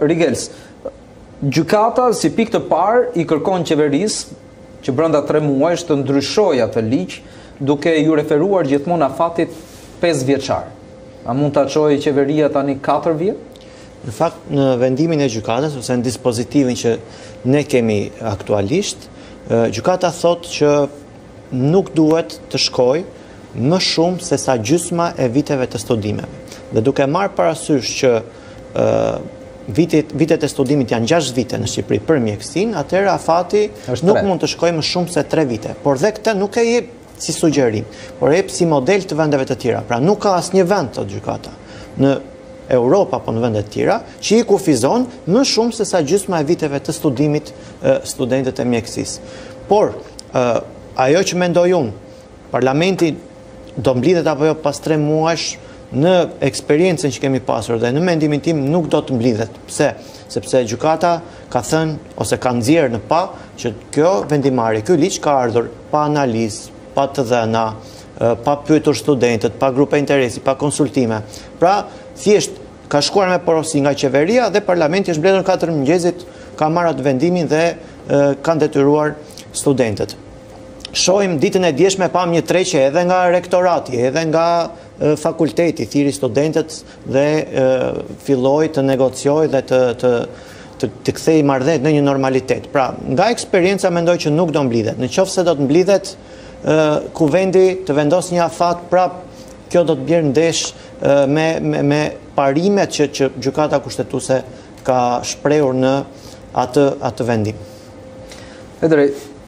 Rigels, gjykata si pikë të parë i kërkon qeverisë që brenda 3 muajsh të ndryshojë atë ligj, duke iu referuar gjithmonë afatit 5 vjeçar. A mund ta çojë qeveria tani 4 vjet? Në fakt, në vendimin e gjykatës ose në dispozitivin që ne kemi aktualisht, gjykata thotë që nuk duhet të shkojë më shumë se sa gjysma e viteve të studimeve. Dhe duke marrë parasysh që vitet e studimit janë 6 vite në Shqipëri për mjekësinë, atëherë afati nuk mund të shkojë më shumë se 3 vite. Por dhe këtë nuk e jep si sugjerim, por e jep si model të vendeve të tjera. Pra nuk ka asnjë vend thotë gjykata. Europë apo në vende të tjera, që i kufizon më shumë se sa gjysma e viteve të studimit studentët e mjekësisë. Por, ajo që mendoj unë, parlamenti do mblidhet apo jo pas tre muajsh, në eksperiencën që kemi pasur dhe në mendimin tim nuk do të mblidhet. Pse? Sepse gjukata ka thënë ose ka nxjerrë në pah që kjo vendimmarrje, ky ligj ka ardhur pa analizë, pa të dhëna, pa pyetur studentët, pa grupe interesi, pa konsultime. Pra, thjesht, ka shkuar me porosi nga qeveria dhe parlamenti është mbledhur në 4 mëngjesit, ka marrë atë vendimin dhe kanë detyruar studentët. Shohim ditën e djeshme pamë një tërheqje edhe nga rektorati, edhe nga fakulteti, thirri studentët dhe filloi të negociojë dhe të të kthejë marrëdhëniet në një normalitet. Pra, nga eksperienca mendoj që nuk do mblidhet. Në qoftë se do të mblidhet, Kuvendi të vendosë një afat prapë kjo do të bjerë ndesh me parimet që gjykata kushtetuse ka shprehur në atë vendim. E drejtë.